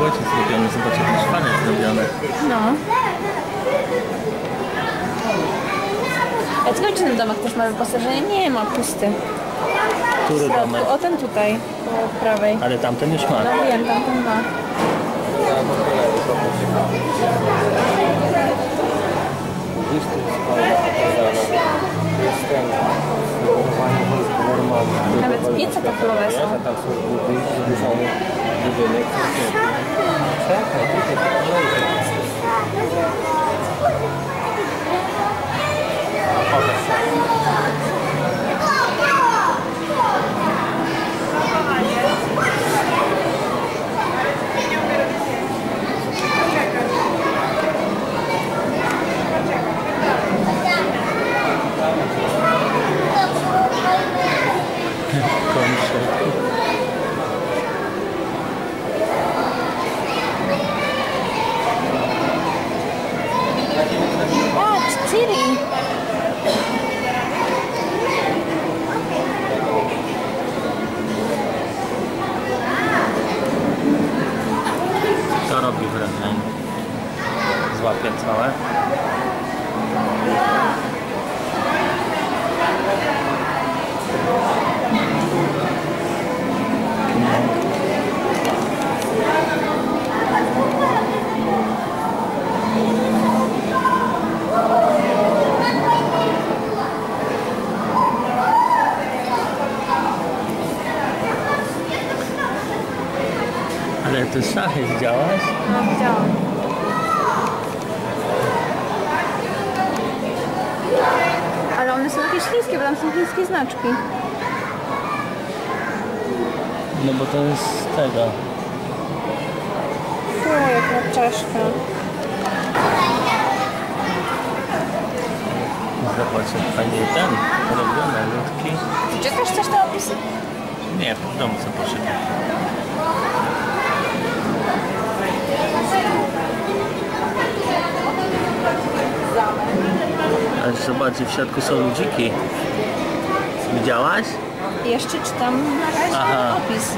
Łocie zrobione, zobacz jak szwane zrobione. No. Ja ciekawe, czy ten domek też ma wyposażenie? Nie ma, pusty. W Który środku. domek? O, ten tutaj, po prawej. Ale tamten już ma. No wiem, tamten ma. Gdzieś tu jest fajna pokazana. Jest ten budowanie wojsk normalnych. Nawet piece pokolowe są. A tam są budy, zburzony budynek. Czekaj, tutaj kolejny. Pokaż się. Kończę. Patrz, Ciri! To robi wrażenie. Złapie całe. Te szachy widziałaś? No, widziałam. Ale one są jakieś chińskie, bo tam są chińskie znaczki. No bo to jest z tego. O, jaka czaszka. Zobacz jak fajnie ten robione, ludki. Czytasz coś na opisy? Nie, w domu co poszedłem. Ale zobaczcie, w środku są ludziki. Widziałaś? Jeszcze czytam na razie Aha. opis.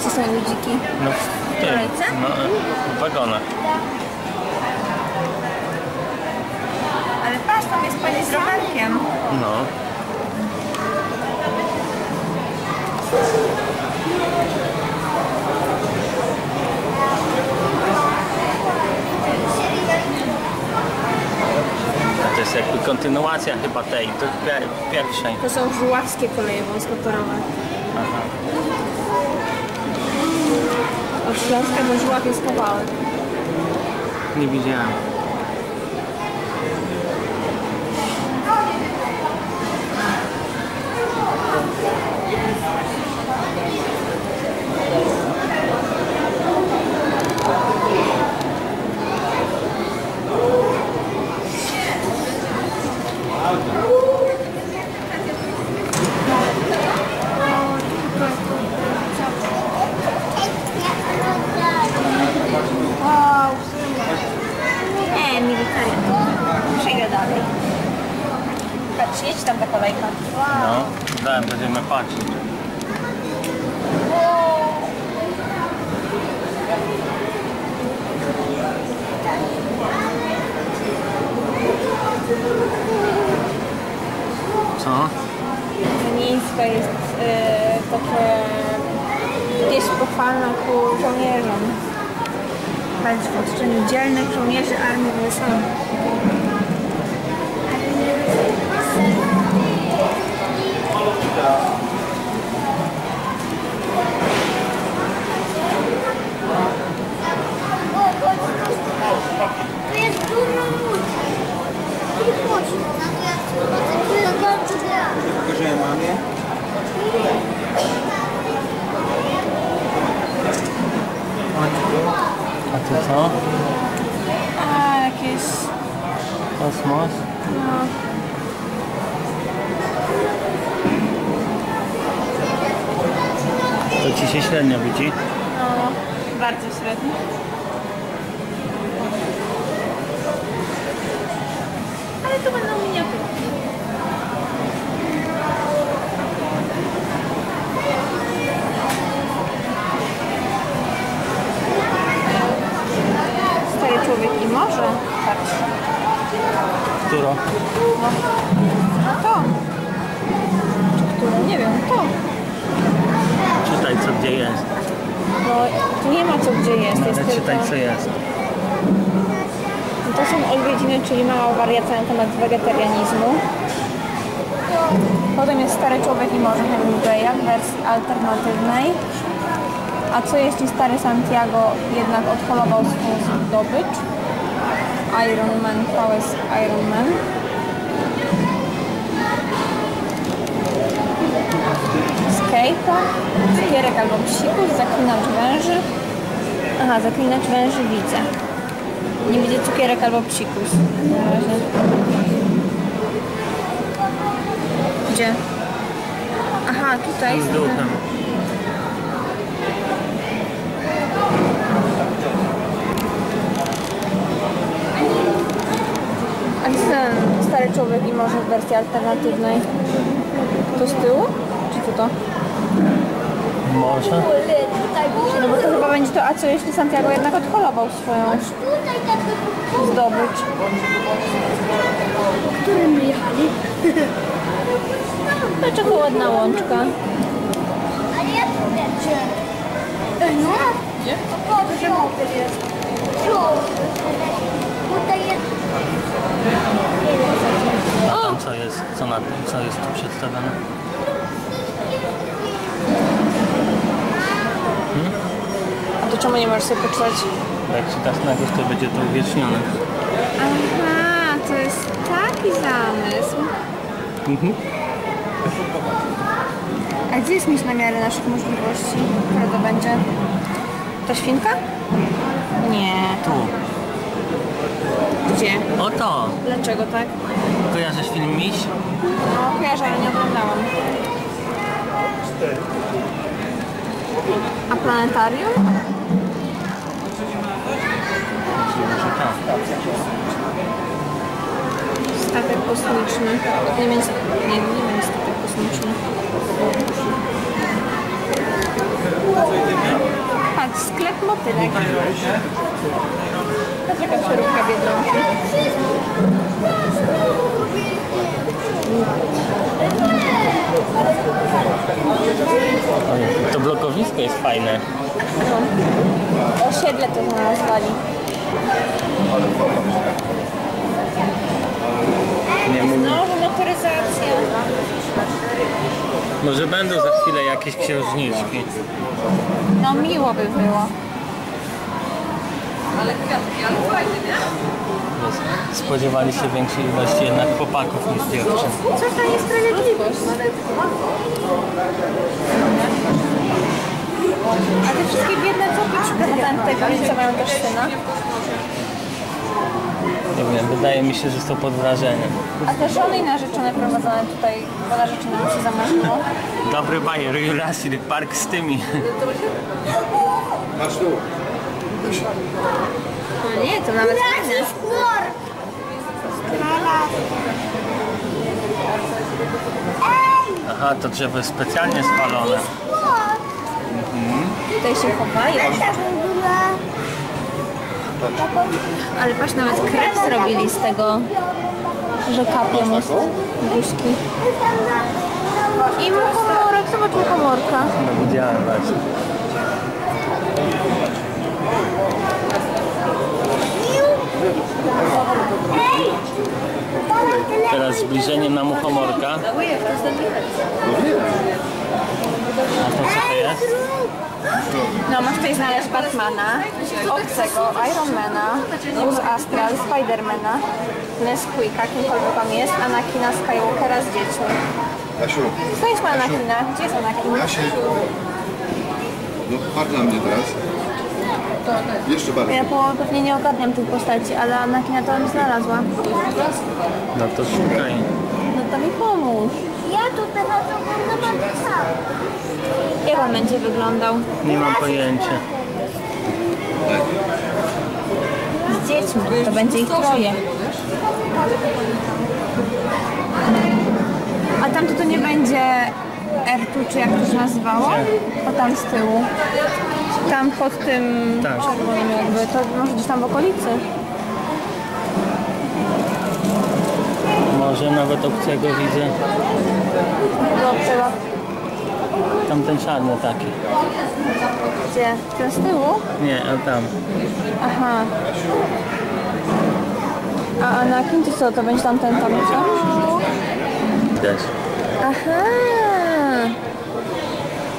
Gdzie są ludziki? No w tym, no, w wagonach. Ale patrz, tam jest pani z rowerkiem. No. To jest jakby kontynuacja chyba tej, to pie- pierwszej. To są żuławskie koleje wąskotorowe. Aha. Od Śląska do Żuław jest kawałek. Nie widziałem. Patrz. Którą? No to. Czy które? Nie wiem, to. Czytaj co gdzie jest. No, tu nie ma co gdzie jest, jest Ale tylko... czytaj co jest. To są odwiedziny, czyli mała wariacja na temat wegetarianizmu. Potem jest Stary Człowiek i Morze Hemingwaya w wersji alternatywnej. A co jeśli Stary Santiago jednak odholował swą zdobycz? Iron Man, VS Iron Man. Skate'a, cukierek albo psikus, zaklinacz węży. Aha, zaklinacz węży widzę. Nie widzę cukierek albo psikus. Na razie. Gdzie? Aha, tutaj. Z duchem. A jest ten stary człowiek i może w wersji alternatywnej. To z tyłu? Czy co to? Może? No bo to chyba będzie to, a co jeśli Santiago jednak odholował swoją Tutaj zdobycz? Którym jechali? Dlaczego ładna łączka? Ale ja tu lecę. No. Jest. Tu. Tutaj jest. A tam co jest? Co, na, co jest tu przedstawione? A to czemu nie możesz sobie poczytać? Jak czytasz najpierw to będzie to uwiecznione. Aha, to jest taki zamysł. Mhm. A gdzie jest mieć na miarę naszych możliwości? Które to będzie? To świnka? Nie. Tu. Gdzie? Oto! Dlaczego tak? Kojarzysz film Miś? No kojarzę, ale nie oglądałam. A planetarium? Statek kosmiczny. Nie wiem, nie, nie wiem, statek kosmiczny. Patrz, sklep motylek. Jaka przeróbka Biedronki. To blokowisko jest fajne. Osiedle to nazwali. Nie mówię. Znowu motoryzacja. Może będą za chwilę jakieś księżniczki. No miło by było. Spodziewali się większej ilości jednak chłopaków niż dziewczyn. Co to niesprawiedliwość? A te wszystkie biedne córki przyprowadzają tutaj policja mają też syna. Nie wiem, wydaje mi się, że są pod wrażeniem. A te żony i narzeczone prowadzone tutaj, bo narzeczona mu się zamarzyło. Dobry bajer, Jurassic Park z tymi. Masz tu. No nie, to nawet fajne. Aha, to drzewo jest specjalnie spalone. work. Tutaj się chowają. Ale patrz, nawet krew zrobili z tego, że kapie mu buźki. I muchomorek, zobacz muchomorka. No widziałem właśnie. Teraz zbliżenie na muchomorka. A to co to jest? No, masz tutaj znaleźć Batmana, Obcego, Ironmana, Buzz Astral, Spidermana, Nesquika, kimkolwiek on jest, Anakina Skywalkera z dziećmi. Jasiu, Znajdźmy Anakina. Gdzie jest Anakin? Jasiu. No patrz na mnie teraz. Jeszcze bardziej. Ja po, pewnie nie ogarniam tych postaci, ale Anakina to bym znalazła. No to szukaj. No to mi pomóż. Ja tu teraz oglądam sam. Jak on będzie wyglądał? Nie mam pojęcia. Z dziećmi. To będzie ich troje. A tam to, to nie będzie R2, czy jak to się nazywało? To tam z tyłu. Tam pod tym Tak. czerwonym jakby. To może gdzieś tam w okolicy. Może nawet obcego widzę. Dobrze, Tamten czarny taki. gdzie? Ten z tyłu? Nie, a tam. Aha. A, na kim to co? To będzie tamten tam co? Widać. Aha.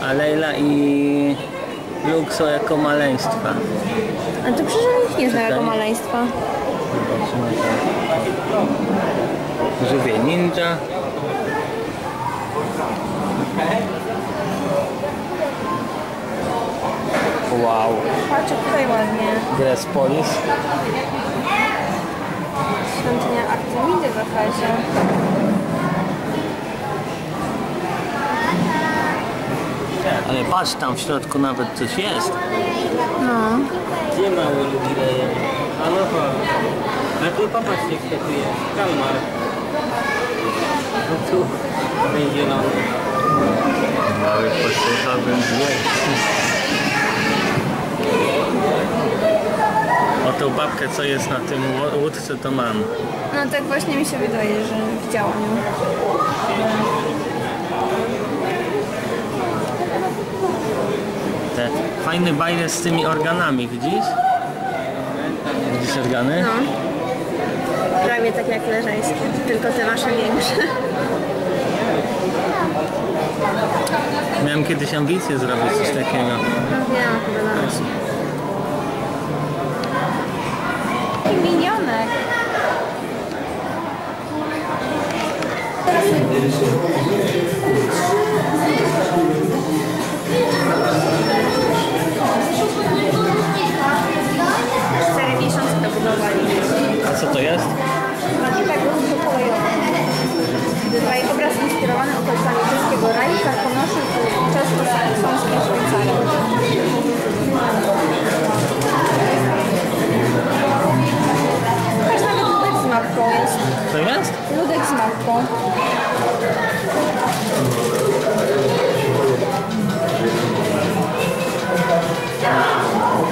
A Leila i Są jako maleństwa. A to przecież ich nie zna jako maleństwa. Żywie ninja. Wow. Patrz, tutaj ładnie. Grespolis. Świątynia Artemidy w Efezie. Ale patrz, tam w środku nawet coś jest. No. Gdzie mało ludzi daje? A no. A tu popatrzcie, kto tu jest. Kalmar. No tu. Ten zielony. Mały posłuchałbym O tą babkę, co jest na tym łódce, to mam. No tak właśnie mi się wydaje, że widziałam ją. Te fajny bajler z tymi organami, widzisz? Widzisz organy? No. Prawie tak jak leżeńskie, tylko te wasze większe. Miałem kiedyś ambicje zrobić coś takiego. No wiem, minionek. Cztery A co to jest? Gruzu kolejowy. Tutaj obraz inspirowany okolicami czeskiego raju, karkonoszy w czesko-saksonskim Szwajcarii. Też nawet ludek z mapką jest. To jest? Ludek z mapką.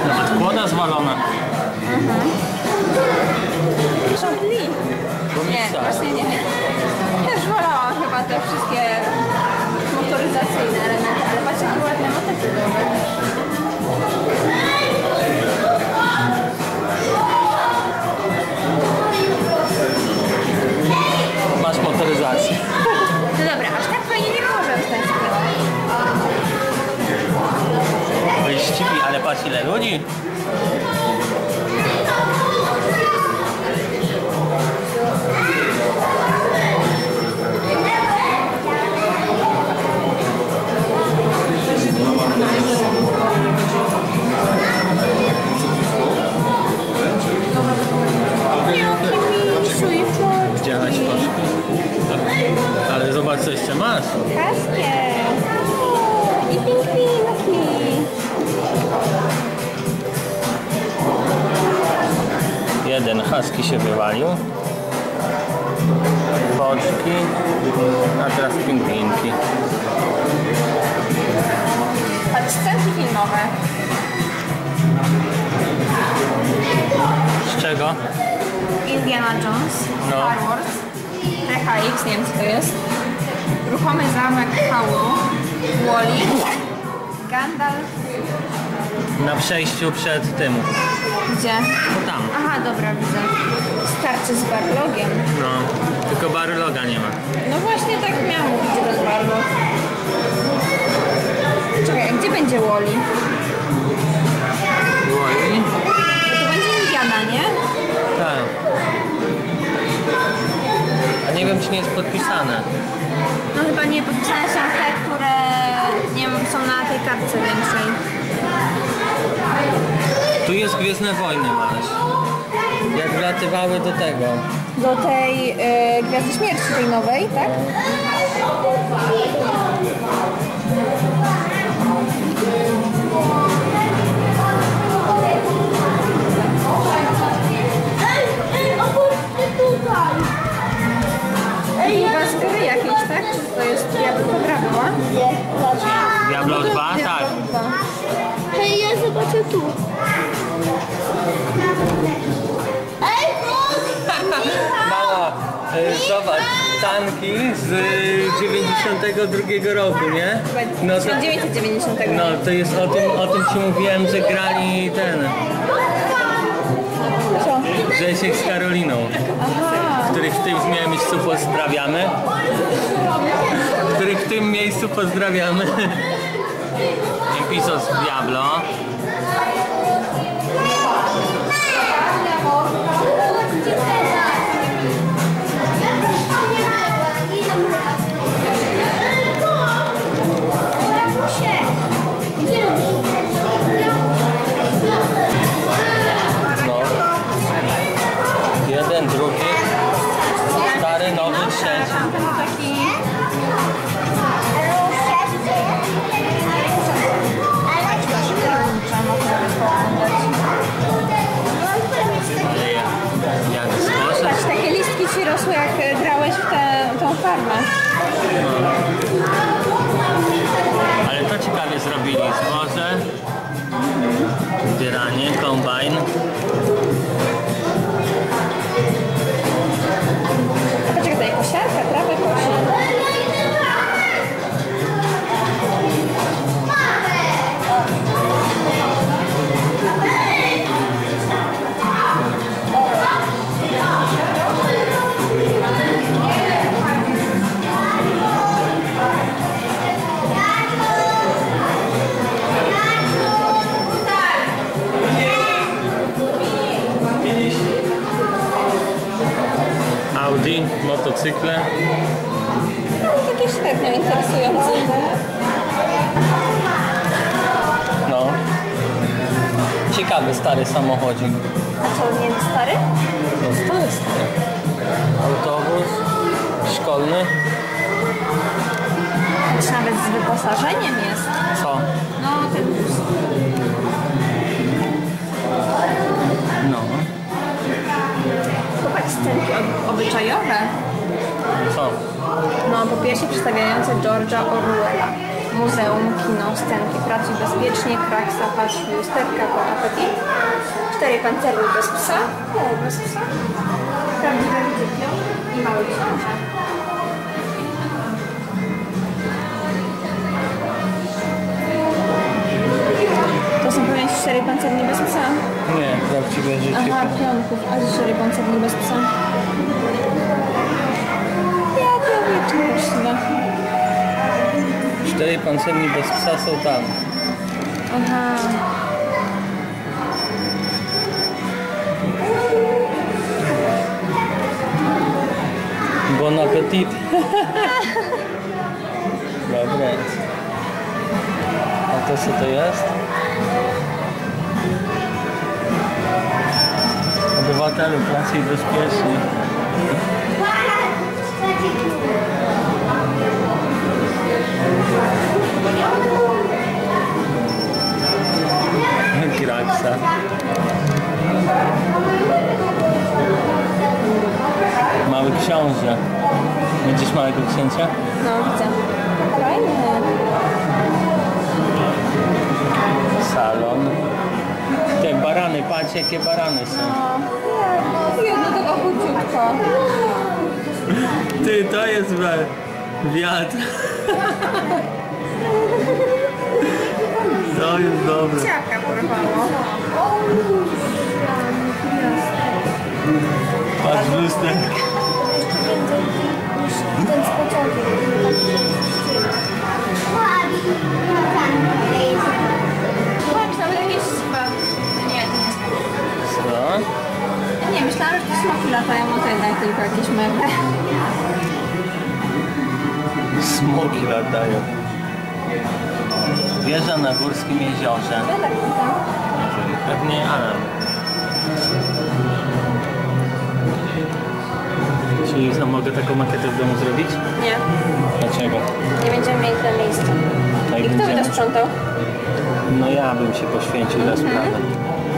Nawet kłoda zwalona. Szopli. Nie, właśnie nie. Też wolałam chyba te wszystkie motoryzacyjne elementy, ale patrz jakie ładne motocyklowe. Masz motoryzację. No dobra, aż tak fajnie nie było, że ten Wyścigi, ale patrz ile ludzi. Zobacz co jeszcze masz. Kaskie. I pingwinki. Jeden husky się wywalił. Boczki. A teraz pingwinki. Patrz, scenki filmowe. Z czego? Indiana Jones, No. Star Wars, THX, nie wiem co to jest. Ruchomy zamek Hauru, Wally, Gandalf. Na przejściu przed tym. Gdzie? No tam. Aha, dobra, widzę. Starczy z Barlogiem. No. Tylko baryloga nie ma. No właśnie tak miałam mówić, jest Barlog. Czekaj, a gdzie będzie? Woli? No to będzie Indiana, nie? Tak. A nie wiem czy nie jest podpisane. No chyba nie podpisane są te, które nie wiem, są na tej kartce większej. Tu jest Gwiezdne Wojny masz. Jak wlatywały do tego. Do tej y, Gwiazdy Śmierci, tej nowej, tak? To jest Diablo Gra była? Diablo 2? Tak. Hej, ja zobaczę tu. Ej! Mała. E, Zobacz, tanki z y, 92 roku, nie? No to, 1990. no to jest o tym, o tym ci mówiłem, że grali ten, Co? Grzesiek z Karoliną, Aha. Których w tym miejscu pozdrawiamy. Których w tym miejscu pozdrawiamy. Episos Diablo. No, po pierwsze przedstawiające George'a Orwella. Muzeum, kino, scenki, pracuj bezpiecznie, kraksa, patrz lusterka, po apetit. Cztery pancerny bez psa. O, bez psa. Prawdziwe ryzykiem i mały książę. To są pewnie cztery pancerni bez psa. Nie, prawdziwe życie. Aha, pionków, a cztery pancerni bez psa. Wieczne. Cztery pancerni bez psa są tam. Aha. Bon appetit. Dobre. A to co to jest? Obywatelu, pracuj bezpiecznie. Kraksa. Mały książę. Widzisz małego księcia? No, widzę. Fajnie. Salon. Te barany, patrz jakie barany są. No, jedno tylko króciutko. Ty, to jest wiatr. To jest dobre. Ciapka porwało. Patrz w lusterko. Ten z. Patrz, nawet jakieś chyba... Nie, to nie jest Co? Nie, myślałam, że to smoki latają, no to jednak tylko jakieś meble. Smoki latają. Wieża na Górskim Jeziorze. Tak. Pewnie Alan. Czyli mogę taką makietę w domu zrobić? Nie, Dlaczego? nie będziemy mieli tyle miejsca. Tak I kto by to sprzątał? No ja bym się poświęcił za sprawę.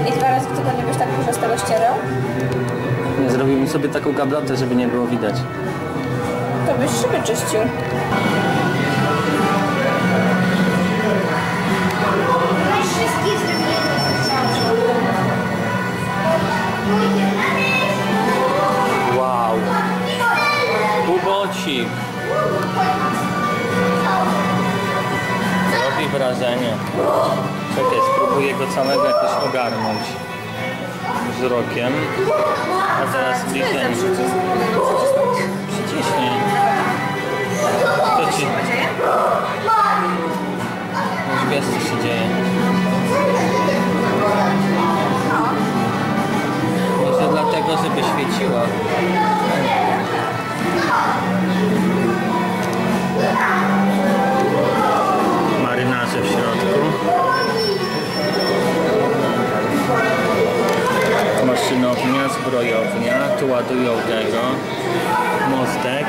I dwa razy w tygodniu byś tak dużo z tego ścierał? Zrobimy sobie taką gablotę, żeby nie było widać. To byś szyby czyścił. Wow. Ubocik. Robi wrażenie. Czekaj, spróbuję go całego jakoś ogarnąć wzrokiem. A zaraz bliźnięcie. Przyciśnij. Co ci? Już wiesz co się dzieje. Może dlatego, żeby świeciła. Marynarze w środku. Maszynownia, zbrojownia. Tu ładują tego. Mostek.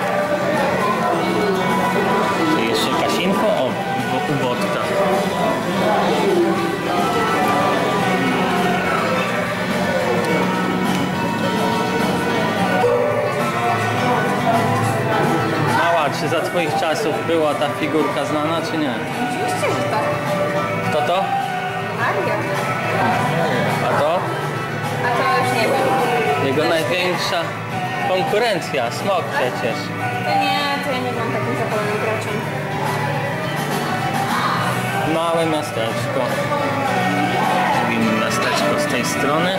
Twoich czasów była ta figurka znana, czy nie? Oczywiście, że tak. To to? Aria. A to? A to już nie wiem. Jego największa konkurencja, smok przecież. To nie, to ja nie byłam takim zapalonym graczem. Małe miasteczko. Zrobimy miasteczko z tej strony.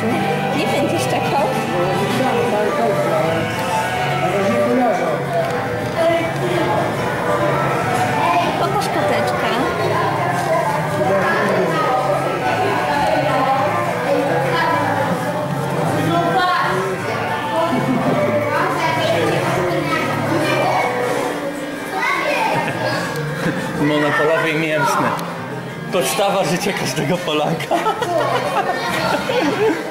Tomciu. Nie będziesz czekał. Pokaż koteczka. Monopolowy i mięsny. Podstawa życia każdego Polaka.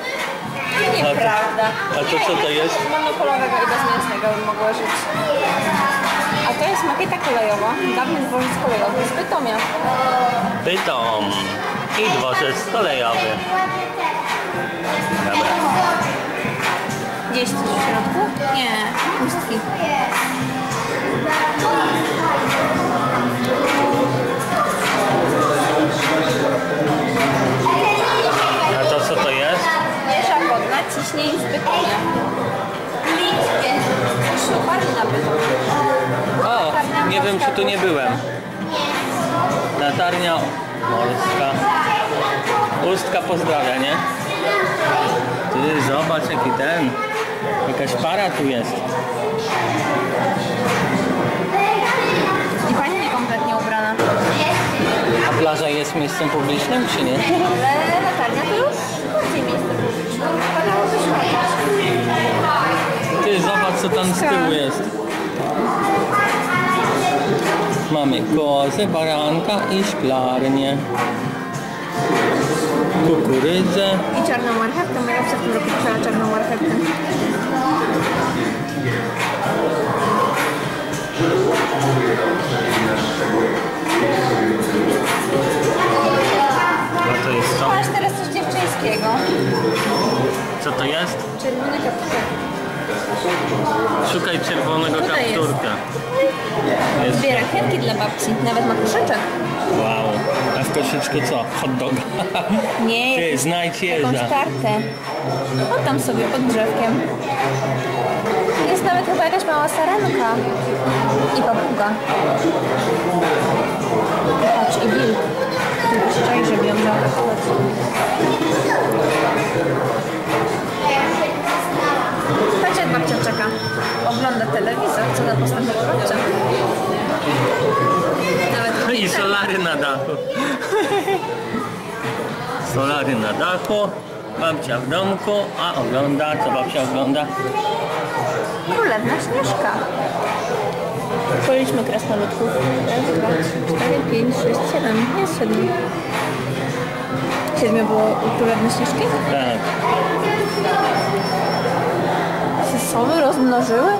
Nieprawda. A to co to jest? Monopolowego i bezmięsnego bym mogła żyć. A to jest makieta kolejowa. Dawny dworzec kolejowy z Bytomia. Bytom i dworzec kolejowy. Dobra. Gdzieś coś w środku? Nie, pustki. Ciśnień z. Szlupali na Bytomie. O, nie wiem czy tu nie byłem. Latarnia morska. Ustka pozdrawia, nie? Ty zobacz jaki ten. Jakaś para tu jest. I pani nie kompletnie ubrana. A plaża jest miejscem publicznym czy nie? Ale latarnia co tam z tyłu jest. Mamy kozę, baranka i szklarnię. Kukurydzę. I czarną marchewkę. Moja w tym roku kupiła czarną marchewkę. A to jest co? Masz teraz coś dziewczyńskiego. Co to jest? Czerwony kapturek. Szukaj czerwonego Tutaj jest. kapturka. Jest. Rakietki dla babci. Nawet ma koszyczek. Wow. A w koszyczku co? Hot dog. Nie, Ty, jakąś- znajdź Jakąś jeża. kartę. O tam sobie pod drzewkiem. Jest nawet chyba jakaś mała sarenka. I papuga. Patrz, i wilk. Tylko się telewizor, co za postępowa babcia. Nawet I solary na dachu. Solary na dachu. Babcia w domku, a ogląda, co babcia ogląda? Królewna Śnieżka. Policzmy krasnoludków. Raz, dwa, trzy, cztery, pięć, sześć, siedem. Jest siedmiu. Siedmiu było u Królewny Śnieżki? Tak. Się sowy rozmnożyły?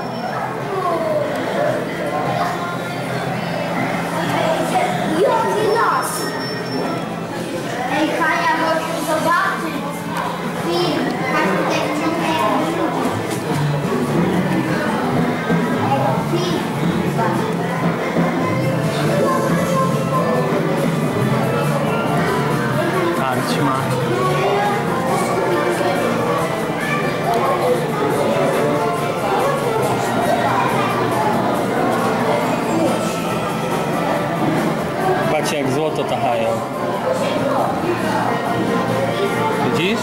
Widzisz?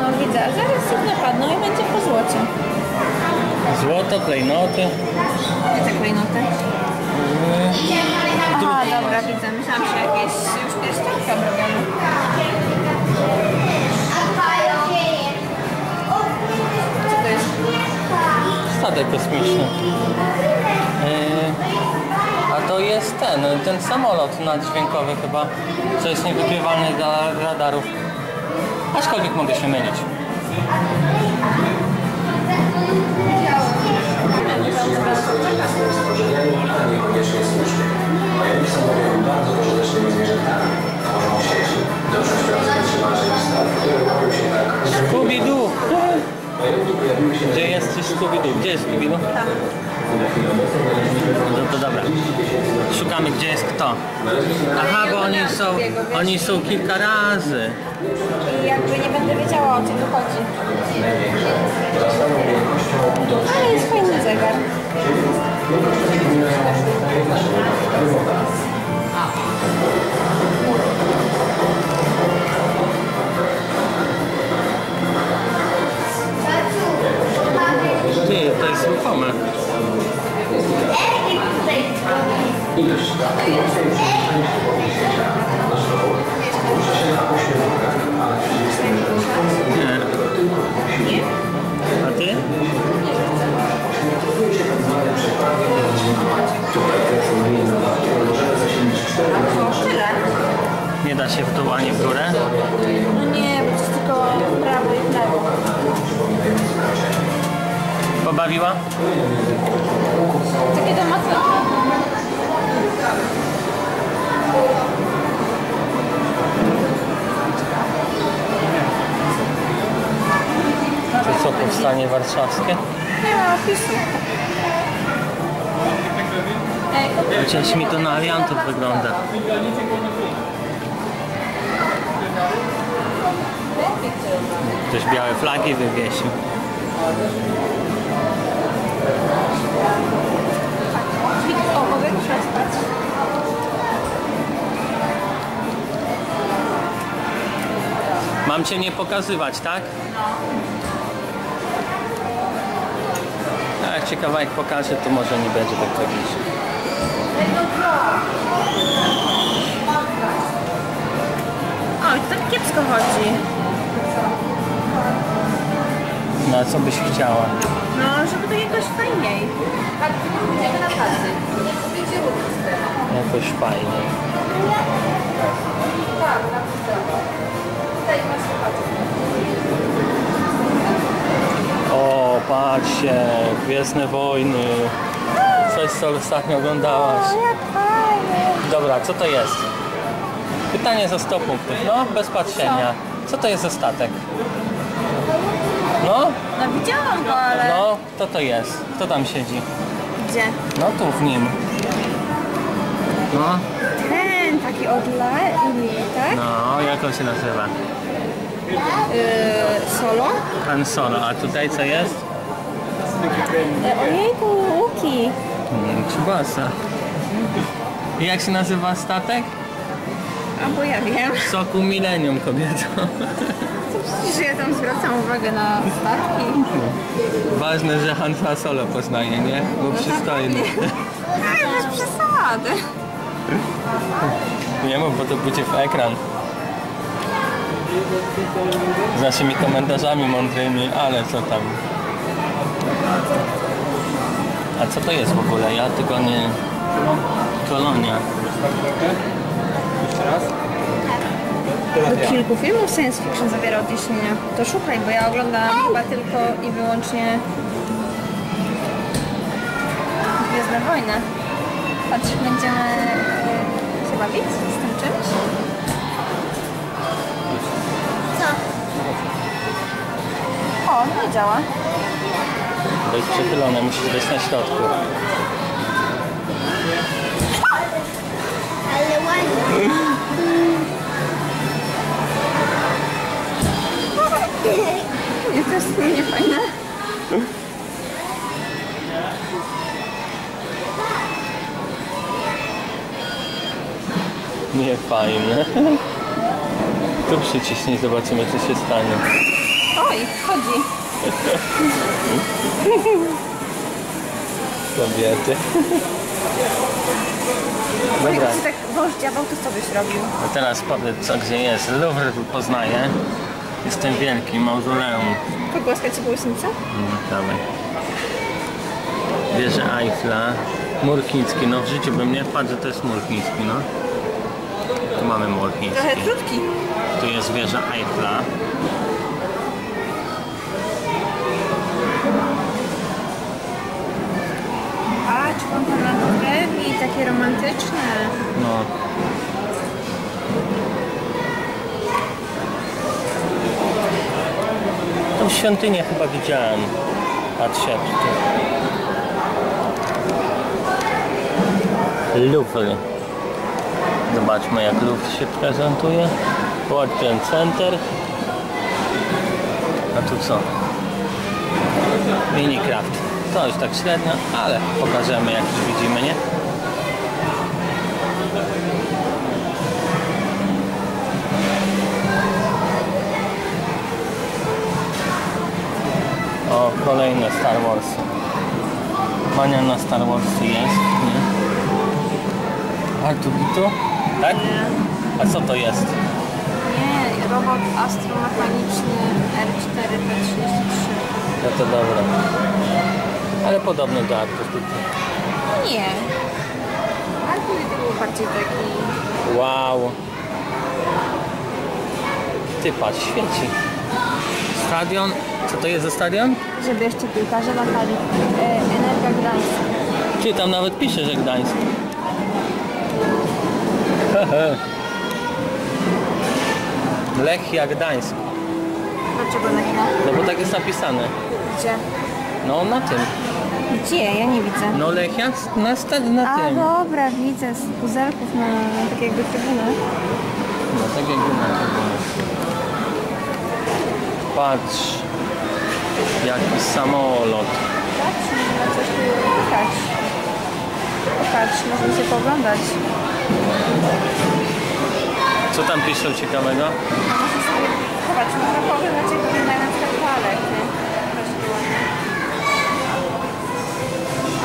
No widzę, a zaraz ich napadną i będzie po złocie. Złoto, klejnoty. Widzę klejnoty? Mm. Aha, dobra, widzę. Myślałam, że jakieś już pierścionka robione. Co jest? Statek kosmiczny. Yy a to jest ten, ten samolot naddźwiękowy chyba, co jest niewykrywalny dla radarów. Aczkolwiek mogę się mylić. są bowiem bardzo pożytecznymi zwierzętami. Tworzą sieci, które się tak Scooby-Doo! Gdzie jest Scooby-Doo? Gdzie jest Scooby-Doo? No to dobra. Szukamy gdzie jest kto. Aha, bo oni są, oni są kilka razy. I jakby nie będę wiedziała o co tu chodzi. Ale jest fajny zegar. Ty, to jest ruchome. Nie. A ty? Nie da się w dół ani w górę? No nie, bo to jest tylko prawo i lewo. Pobawiła? Takie to mocno. To co, powstanie warszawskie? Nie ma opisu. Chociaż mi to na aliantów wygląda. Ktoś białe flagi wywiesił. Mam cię nie pokazywać, tak? A jak cię kawałek pokażę, to może nie będzie tak tragicznie. O, i to tak kiepsko chodzi. No co byś chciała? No, żeby tak jakoś fajniej. Tak, idziemy na pasy. Jakoś fajnie. O, patrzcie, Gwiezdne Wojny. Coś, co ostatnio oglądałaś. Dobra, co to jest? Pytanie za 100 punktów. No, bez patrzenia. Co to jest za statek? No, No widziałam go, ale... no, kto to jest? Kto tam siedzi? Gdzie? No tu w nim. No, Ten, taki odlali, tak? no, jak on się nazywa? Yy, solo? Han Solo. A tutaj co jest? E, ojejku, łuki. Chewbacca. I jak się nazywa statek? A bo ja wiem. Soku Millennium, kobieto. Przecież ja tam zwracam uwagę na statki. Ważne, że Han Solo poznaje, nie? Bo przystojny. Ej, bez przesady. Nie mów, bo to będzie w ekran. Z naszymi komentarzami mądrymi, ale co tam. A co to jest w ogóle? Ja tylko nie... Kolonia. Do kilku filmów science fiction zawiera odniesienia. To szukaj, bo ja oglądam chyba tylko i wyłącznie Gwiezdne Wojny. Patrz, będziemy e, się bawić z tym czymś? Co? O, no działa. To jest przechylone, musisz być na środku. Ale ładnie. Nie, to jest nie fajne. Nie fajne. Tu przyciśnij, zobaczymy co się stanie. Oj, chodzi. Kobiety. Bo Dobra. jak się tak wąż dziabał, to co byś robił? A teraz powiedz co gdzie jest. Louvre tu poznaję. Jest ten wielki mauzoleum. Pogłaskać łysinicę? No, dawaj. Wieża Eiffla. Mur chiński. No w życiu bym nie wpadł, że to jest mur chiński, no. Tu mamy mur chiński. Trochę krótki. Tu jest wieża Eiffla. A, czy pan pan Lamborghini, takie romantyczne. No. Tą świątynię chyba widziałem. Patrzę tutaj. Louvre. Zobaczmy jak Louvre się prezentuje. World Center. A tu co? Minecraft. To już tak średnio, ale pokażemy jak już widzimy, nie? O, kolejne Star Wars. Mania na Star Warsy jest, nie? Artubitu? Tak? A co to jest? Nie, robot astromechaniczny R4P33. No to dobra. Ale podobny do Artubitu. Nie. Artubitu był bardziej taki... Wow. Ty patrz, świeci. Stadion. Co to jest za stadion? Żeby jeszcze piłkarze latali. E, Energia Gdańsk. Czy tam nawet pisze, że Gdańsk. Lechia Gdańsk. Dlaczego Lechia? No bo tak jest napisane. Gdzie? No na tym. Gdzie? Ja nie widzę. No Lechia na, sta- na A tym. dobra, widzę z puzelków na, na takie jakby trybunę. No tak jakby na tym. Patrz. Jaki samolot. Patrz. Pokaż, możemy się pooglądać. Co tam piszą ciekawego? A może sobie, zobacz, można pooglądać jak wyglądają na przykład. Proszę ładnie.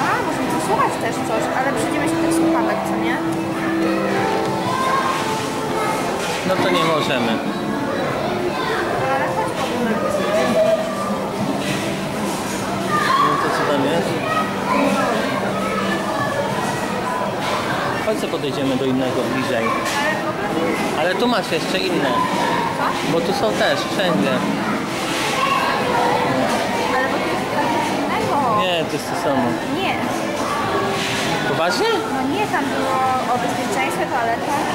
A, możemy posłuchać też coś, ale przyjdziemy się tych słuchawek, co nie? No to nie możemy. Ale chodź. Tam jest? Chodź co podejdziemy do innego bliżej. Ale tu masz jeszcze inne. Bo tu są też, wszędzie. Ale bo to jest coś innego. Nie, to jest to samo. Nie. Poważnie? No nie, tam było o bezpieczeństwie, toaletach.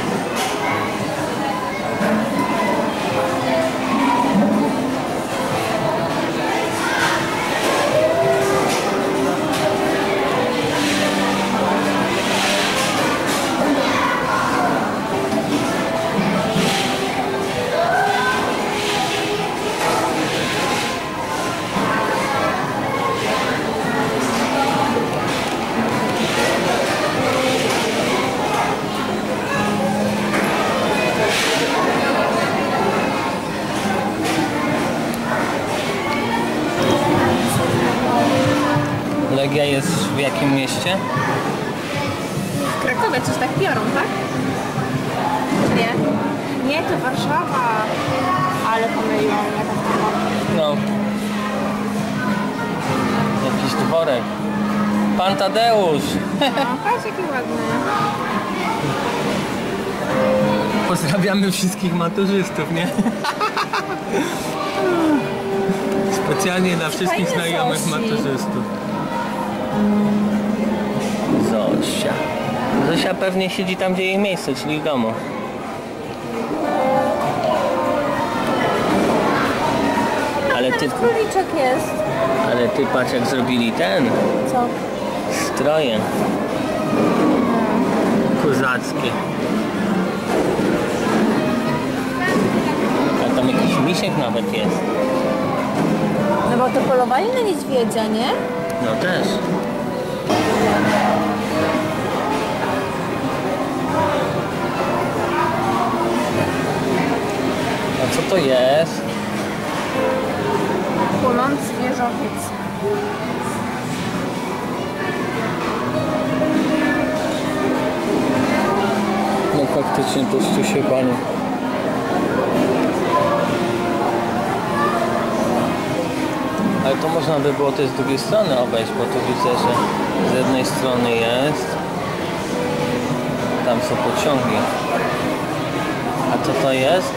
Legia jest w jakim mieście? W Krakowie coś tak biorą, tak? Nie? Nie, to Warszawa. Ale pomyliłam, jaka to No. Jakiś dworek. Pan Tadeusz! No, patrz jaki ładny. Pozdrawiamy wszystkich maturzystów, nie? Specjalnie dla wszystkich Fajne znajomych Zosi. maturzystów. Zosia. Zosia pewnie siedzi tam, gdzie jej miejsce, czyli w domu. Ale ty, Króliczek jest. ale ty patrz jak zrobili ten, Co? stroje. Kozackie. A tam jakiś misiek nawet jest. No bo to polowali na niedźwiedzia, nie? No też. A co to jest? Płonący wieżowiec. No faktycznie to stu się panie. Ale to można by było też z drugiej strony obejść, bo tu widzę, że z jednej strony jest. Tam są pociągi. A co to jest?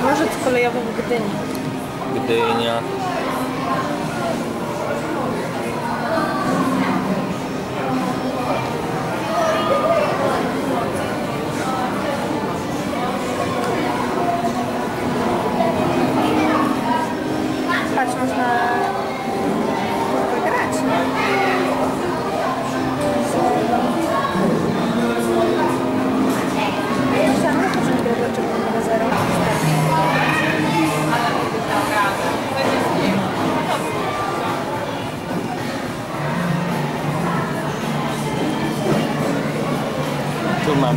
Dworzec kolejowy w Gdyni. Gdynia. Patrz, można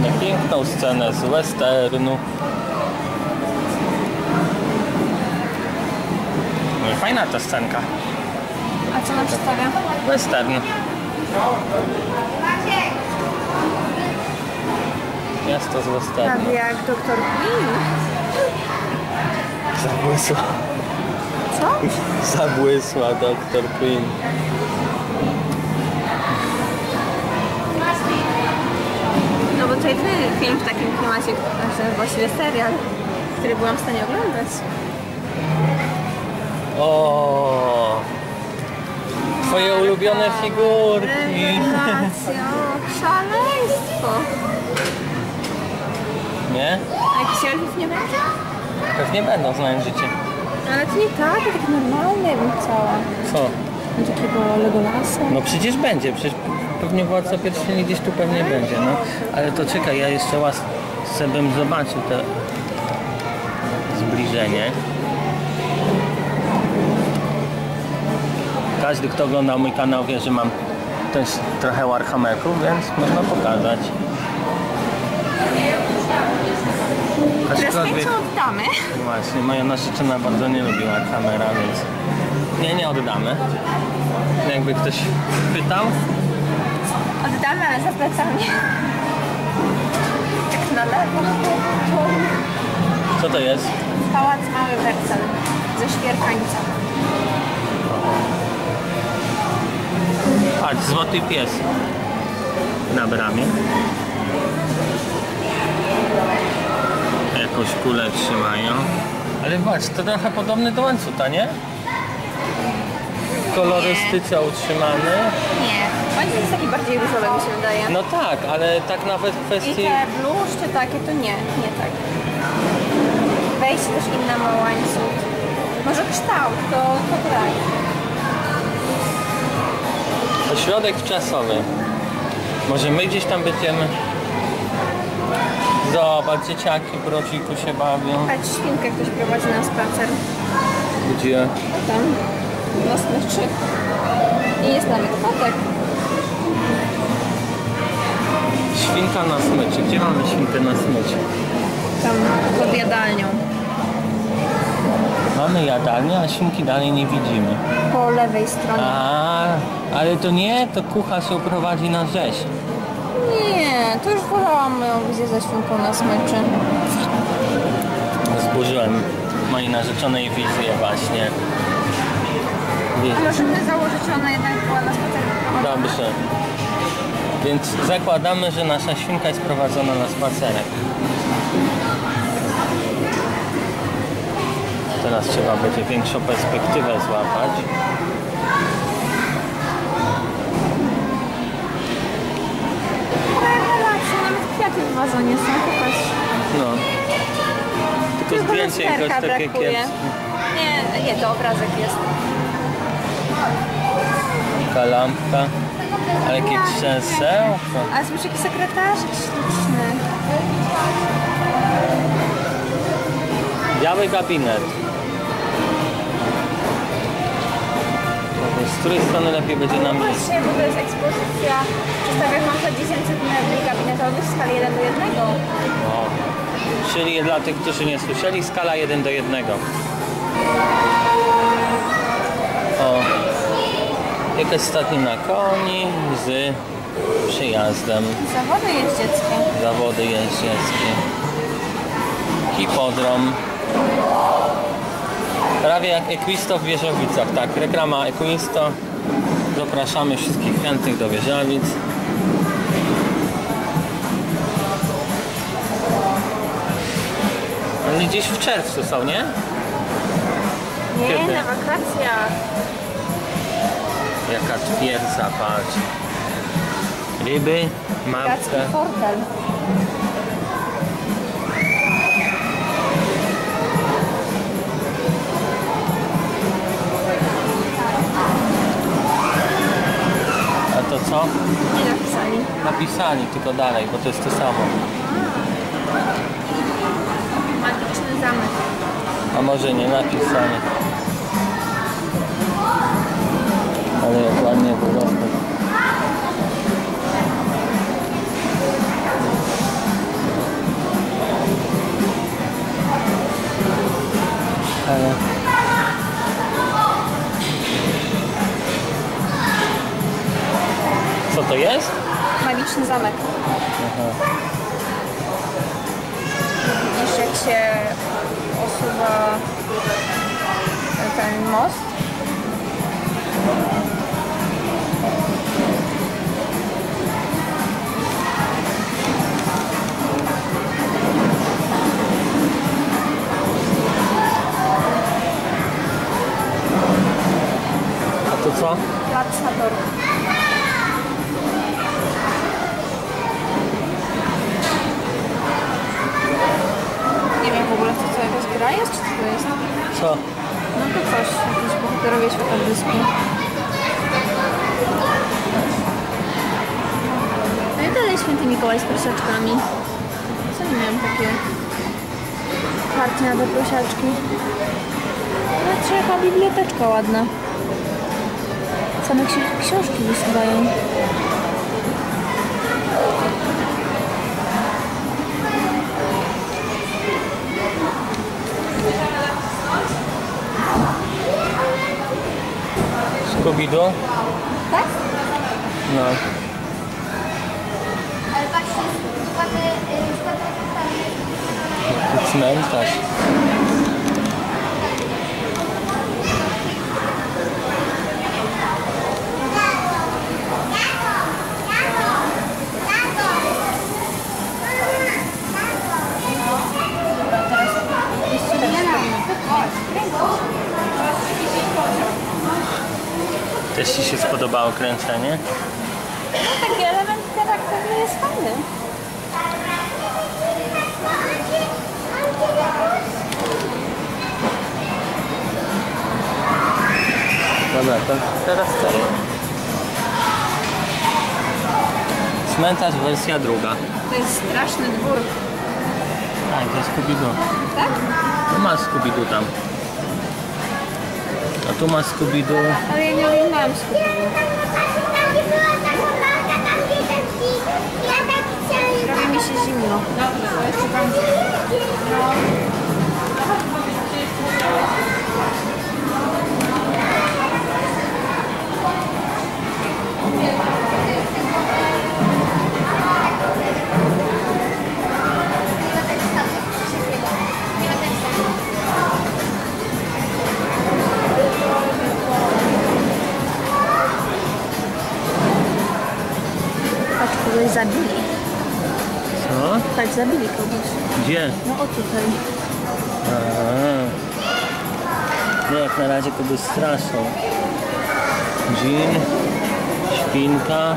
Mamy piękną scenę z westernu. No i fajna ta scenka. A co nam przedstawia? Western. Miasto z westernu. Prawie jak doktor Queen. Zabłysła. Co? Zabłysła Dr. Queen. To jedyny film w takim klimacie, znaczy właściwie serial, który byłam w stanie oglądać. O, Twoje ulubione figurki. Rewelacja, szaleństwo. Nie? A jakichś elfów nie będzie? Pewnie będą znając życie. Ale to nie tak, to takie normalne, ja bym chciała. Co? No takiego Legolasa. No przecież będzie, przecież pewnie Władca Pierścieni gdzieś tu pewnie będzie, no. Ale to czekaj, ja jeszcze raz sobie zobaczył te zbliżenie. Każdy, kto oglądał mój kanał wie, że mam też trochę Warhammerów, więc można pokazać. Aczkolwiek, oddamy. właśnie, moja narzeczona bardzo nie lubi Warhammera, więc nie, nie oddamy. Jakby ktoś pytał, Oddamy, ale za plecami. Tak na lewo. co to jest? Pałac Mały Wersal ze Świerkańca. Patrz, złoty pies na bramie. Jakąś kulę trzymają. Ale patrz, to trochę podobny do łańcuta, nie? W kolorystyce utrzymany. Nie, łańcuch jest taki bardziej różowy mi się wydaje. No tak, ale tak nawet w I kwestii... te bluszcze takie to nie, nie tak. Wejście też inne ma łańcuch. Może kształt, to, to tak. Ośrodek wczasowy. Może my gdzieś tam będziemy... Zobacz, dzieciaki w rociku się bawią. Patrz, świnkę ktoś prowadzi na spacer. Gdzie? Tam, na smyczy. I jest nawet kotek. Świnka na smyczy. Gdzie mamy świnkę na smyczy? Tam pod jadalnią. Mamy jadalnię, a świnki dalej nie widzimy. Po lewej stronie. A, ale to nie, to kucharz ją prowadzi na rzeź. Nie, to już wolałam moją wizję ze świnką na smyczy. Zburzyłem mojej narzeczonej wizję właśnie. Możemy założyć, że ona jednak była na spacerze. Dobrze. Więc zakładamy, że nasza świnka jest prowadzona na spacerek. Teraz trzeba będzie większą perspektywę złapać. Nawet kwiaty w wazonie są, popatrz. No. Tylko zdjęcie jakoś takie kiepskie. Nie, nie, to obrazek jest. Taka lampka. Ale jakie krzesełko. Ale zobacz, jaki sekretarzyk śliczny. Biały gabinet. Z której strony lepiej będzie nam iść? Właśnie, bo to jest ekspozycja przedstawia może 10 mebli gabinetowych w skali 1 do 1. O. Czyli dla tych, którzy nie słyszeli, skala 1 do 1. Jakaś stadnina koni z przyjazdem. Zawody jeździeckie. Zawody jeździeckie. Hipodrom. Prawie jak Equisto w Wieżowicach, tak. Reklama Equisto. Zapraszamy wszystkich chętnych do Wieżowic. Oni gdzieś w czerwcu są, nie? Nie, Kiedy? na wakacjach. Jaka twierdza, patrz. Ryby, mapkę. fortel. A to co? Nie napisali. Napisali tylko dalej, bo to jest to samo. Magiczny zamek. A może nie napisali. Ale jak ładnie wygląda. Ale... Co to jest? Magiczny zamek. Aha. Widzisz jak się osuwa ten most? To co? Sator. Nie wiem w ogóle co to jakaś gra jest, czy co to jest? Co? No to coś, jakieś bohaterowie światowyspi. No i dalej święty Mikołaj z prosiaczkami. Co nie miałem takie karty na te prosiaczki? Patrzcie jaka biblioteczka ładna. Same ksi- książki wysuwają. Scooby-Doo? Tak? No. Ale patrzcie, składy, cmentarz. Też Ci się spodobało kręcenie? No taki element charakterny jest fajny. Dobra, to teraz co? Cmentarz wersja druga. To jest straszny dwór. Tak, to jest Scooby-Doo. Tak? Tu masz Scooby-Doo tam. A tu masz Scooby-Doo. Ale ja nie oglądałam Scooby-Doo. Tam nie była ta chmurka, tam gdzie ten kogoś zabili. Co? Patrz, zabili kogoś. Gdzie? No o tutaj. Aha. Nie, jak na razie kogoś straszą. Dżin, świnka.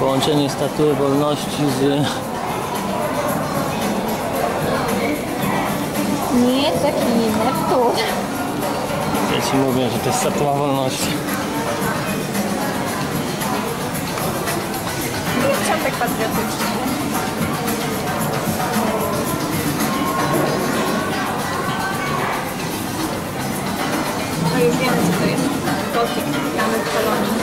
Połączenie statuły wolności z... Nie, taki Neptun. Mówię, że to jest statua wolności. Początek patriotyczny. No już wiemy co to jest. Gotik, gramy w kolonii.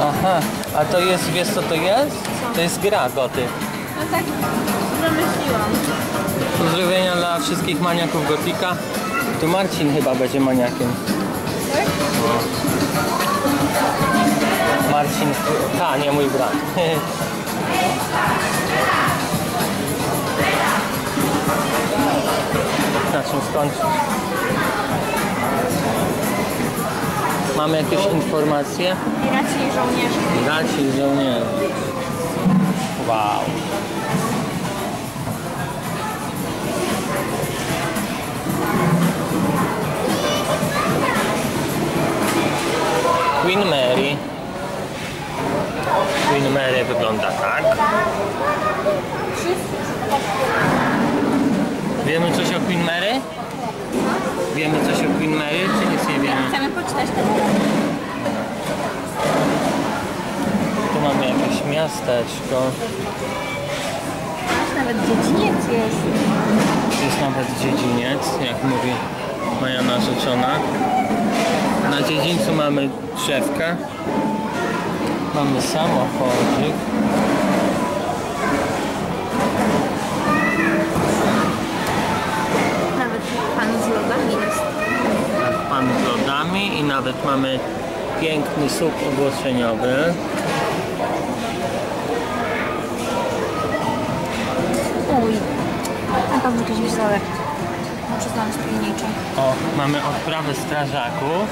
Aha, a to jest, wiesz co to jest? To jest gra goty. No tak zamyśliłam. Pozdrowienia dla wszystkich maniaków gotika. Tu Marcin chyba będzie maniakiem. Marcin, a nie mój brat. Na czym skończyć? Mamy jakieś informacje? I raczej żołnierze. Braci żołnierzy. Wow. Queen Mary. Queen Mary wygląda tak. Wiemy coś o Queen Mary? Wiemy coś o Queen Mary, czy nic nie wiemy? Chcemy poczytać ten Tu mamy jakieś miasteczko. Aż nawet dziedziniec jest. Jest nawet dziedziniec, jak mówi moja narzeczona. Na dziedzińcu mamy drzewka. Mamy samochodzik. Nawet pan z lodami jest. Pan z lodami i nawet mamy piękny słup ogłoszeniowy. Uj. Na pewno jakiś wizorek. Pilniejczy. O, mamy odprawę strażaków.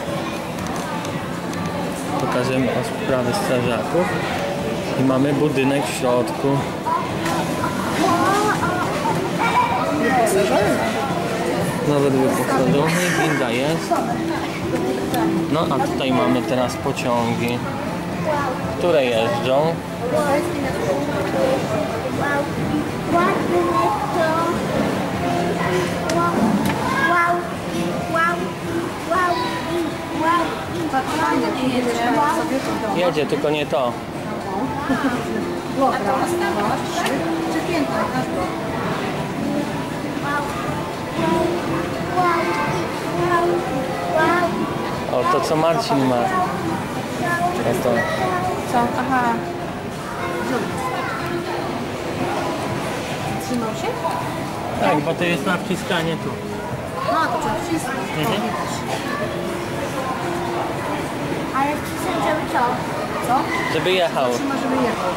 Pokażemy odprawę strażaków. I mamy budynek w środku. Nawet wyposażony, winda jest. No a tutaj mamy teraz pociągi, które jeżdżą. Jedzie, tylko nie to. Wow, wow, wow. O, to co Marcin ma. Oto. Co? Aha. Trzymał się? Tak, bo to jest na wciskanie tu. No, to trzeba wszystko. Mhm. Ale wcisnąć, żeby co? Co? Żeby jechał. Trzyma, żeby jechał.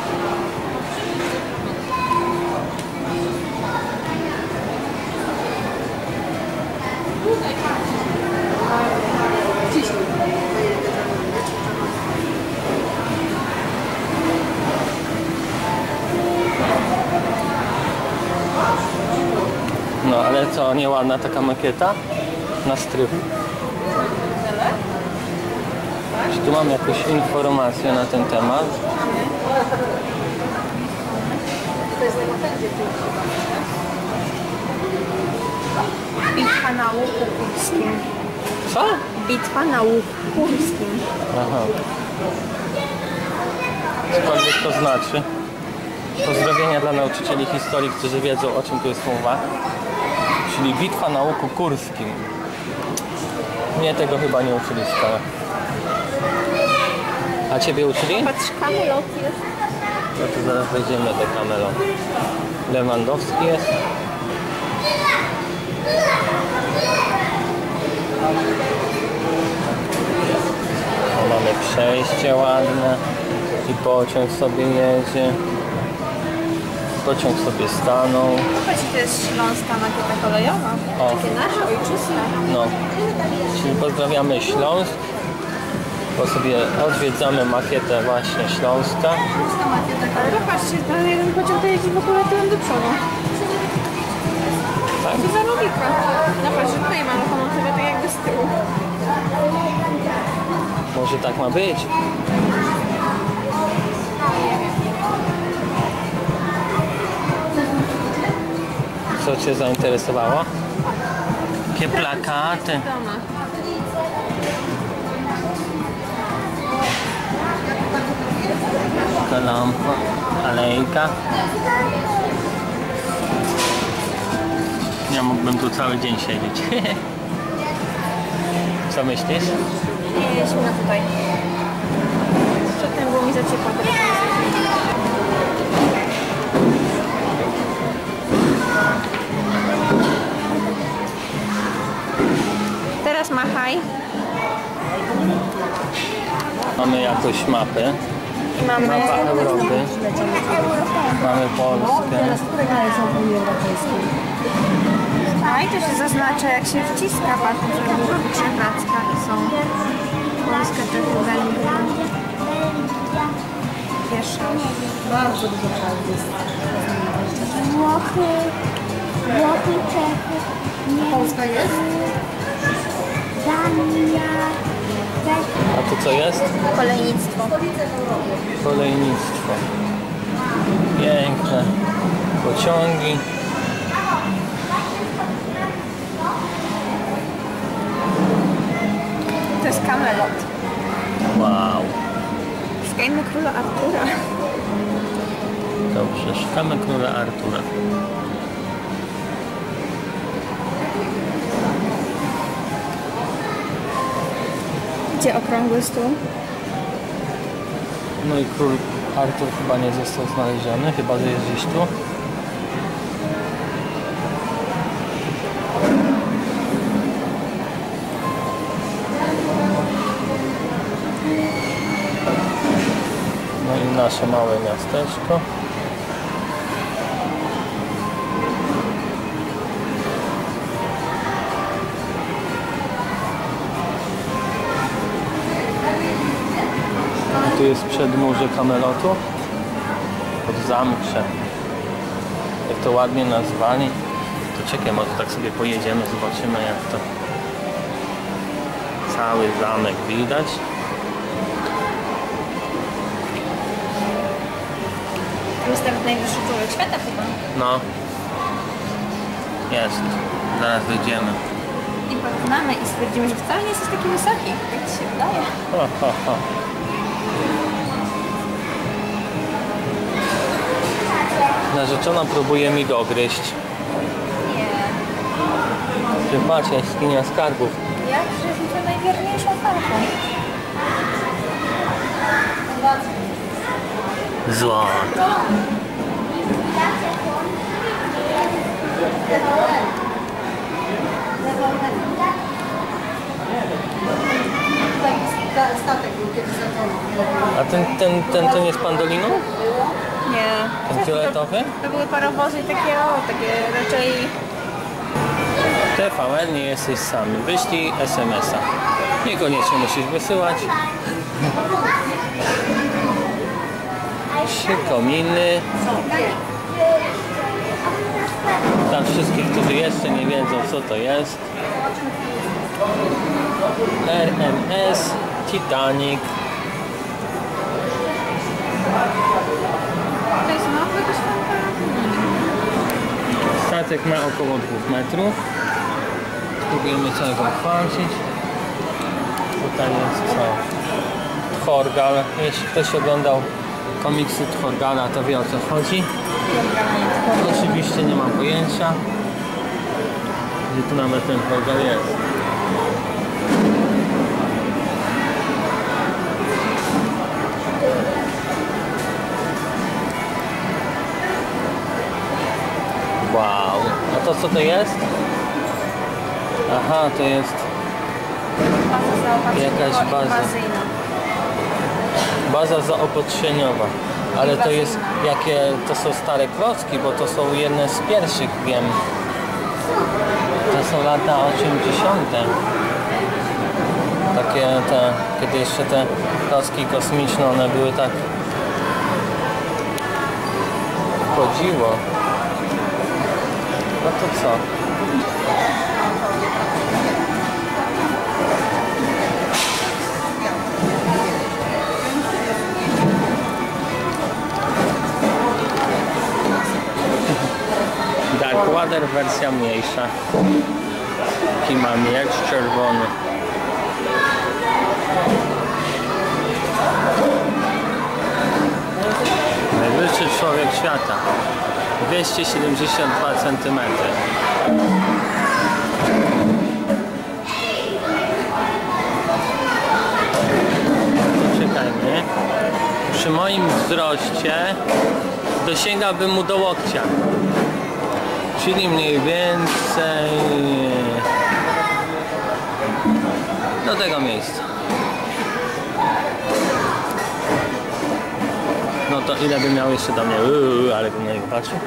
No ale co, nieładna taka makieta? Na strychu. Czy tu mam jakąś informację na ten temat? Bitwa na łuku kurskim. Co? Bitwa na łuku kurskim. Aha. Cokolwiek to znaczy. Pozdrowienia dla nauczycieli historii, którzy wiedzą o czym tu jest mowa. Czyli bitwa na łuku kurskim. Mnie tego chyba nie uczyli w szkole. A ciebie uczyli? Patrz, kamelot jest. No to zaraz wejdziemy do Kamelo. Lewandowski jest. O, mamy przejście ładne i pociąg sobie jedzie. Pociąg sobie stanął. Patrz, to jest śląska makieta kolejowa. O. Takie nasze ojczyzny. No. Czyli pozdrawiamy Śląsk. Bo sobie odwiedzamy makietę właśnie Śląska. Ale popatrzcie, ten jeden pociąg to jeździ w ogóle tyłem do przodu. Tak? Co za logika? No patrz, tutaj ma lokomotywę tak jakby z tyłu. Może tak ma być. Co Cię zainteresowało? Jakie plakaty? Lampa, alejka. Ja mógłbym tu cały dzień siedzieć. Co myślisz? Nie, zimno tutaj. Przedtem było mi za ciepło, teraz machaj. Mamy jakąś mapę. Mamy... Mapa Europy. Mamy Polskę. A i to się zaznacza jak się wciska, patrz, że przewracka i są Polska, Czechy, Węgry. Pierwsza. Bardzo dużo krajów jest. Włochy, Włochy, Czechy, Polska jest? Dania. A tu co jest? Kolejnictwo. Kolejnictwo. Piękne pociągi. To jest Camelot. Wow. Szukajmy króla Artura. Dobrze, szukamy króla Artura. Gdzie okrągły stół? No i król Artur chyba nie został znaleziony, chyba że jest gdzieś tu. No i nasze małe miasteczko. Jest przedmurze Kamelotu. Pod zamkrze. Jak to ładnie nazwali. To czekaj, może tak sobie pojedziemy, zobaczymy jak to cały zamek widać. To jest nawet najwyższy człowiek świata chyba. No. Jest. Zaraz dojdziemy. I porównamy i stwierdzimy, że wcale nie jesteś taki wysoki, jak ci się wydaje. Ha, ha, ha. Narzeczona próbuje mi dogryźć. Nie. Ty patrz, jaskinia skarbów. Ja przecież najwierniejszą. Złota. Kiedyś zatonął. A ten, ten, ten nie jest pandoliną? Nie. Ten fioletowy? To były parowozy i takie, o, takie raczej... TVN nie jesteś sam. Wyślij SMS-a. Niekoniecznie musisz wysyłać. Trzy kominy. Dla wszystkich, którzy jeszcze nie wiedzą co to jest. RMS Titanic. Statek ma około 2 metrów. Spróbujemy całego chwycić. Tutaj jest co? Tchorgal. Jeśli ktoś oglądał komiksy Tchorgala, to wie o co chodzi. Oczywiście nie mam pojęcia. Gdzie tu nawet ten Tchorgal jest. Co to jest? Aha, to jest Jakaś baza. baza zaopatrzeniowa. Ale to jest jakie to są stare klocki, bo to są jedne z pierwszych wiem. To są lata 80. Takie te, kiedy jeszcze te klocki kosmiczne, one były tak chodziło. No to co? Darkwater wersja mniejsza. Taki ma miecz czerwony. Najwyższy człowiek świata. 272 cm. Czekajmy. Przy moim wzroście dosięgałbym mu do łokcia. Czyli mniej więcej do tego miejsca. To ile by miał jeszcze do mnie, Uuu, ale bym na niego patrzył.